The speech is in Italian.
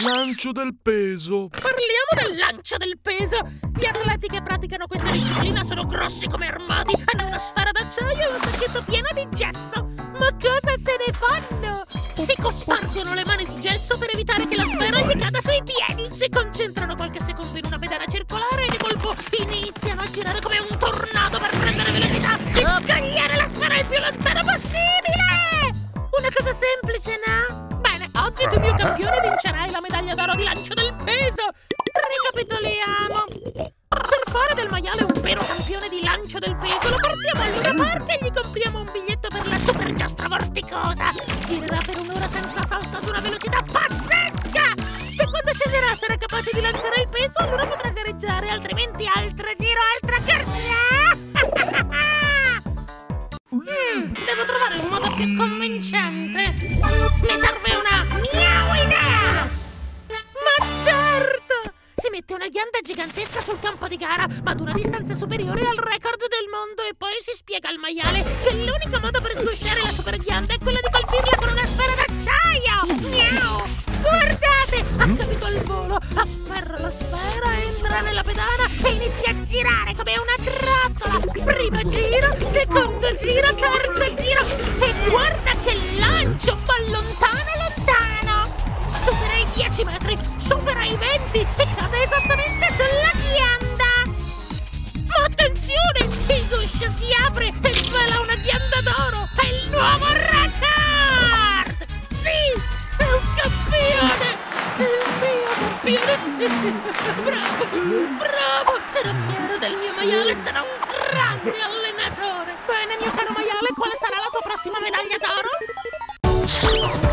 Lancio del peso. Parliamo del lancio del peso. Gli atleti che praticano questa disciplina sono grossi come armadi, hanno una sfera d'acciaio e un sacchetto pieno di gesso. Ma cosa se ne fanno? Si cospargono le mani di gesso per evitare che la sfera gli cada sui piedi. Si concentrano qualche secondo in una pedana circolare e di colpo iniziano a girare come un tornado per prendere velocità e scagliare la sfera il più lontano possibile. Una cosa semplice, no? Tu mio campione vincerai la medaglia d'oro di lancio del peso. Ricapitoliamo. Per fare del maiale un vero campione di lancio del peso, lo portiamo al Luna Park e gli compriamo un biglietto per la super giostra vorticosa. Girerà per un'ora senza sosta su una velocità pazzesca. Se quando scenderà sarà capace di lanciare il peso, allora potrà gareggiare, altrimenti altro giro, altra corsa. Mm, devo trovare un modo più convincente. Mette una ghianda gigantesca sul campo di gara, ma ad una distanza superiore al record del mondo e poi si spiega al maiale che l'unico modo per sgusciare la super ghianda è quella di colpirla con una sfera d'acciaio! Miau! Guardate! Ha capito al volo! Afferra la sfera, entra nella pedana e inizia a girare come una trottola! Primo giro, secondo giro, terzo giro e guarda che lancio! Ma lontano, lontano! Supera i 10 metri, supera i 20 si apre e svela una ghianda d'oro! È il nuovo record! Sì! È un campione! È il mio campione! Bravo! Bravo! Sarò fiero del mio maiale, sarà un grande allenatore! Bene, mio caro maiale, quale sarà la tua prossima medaglia d'oro?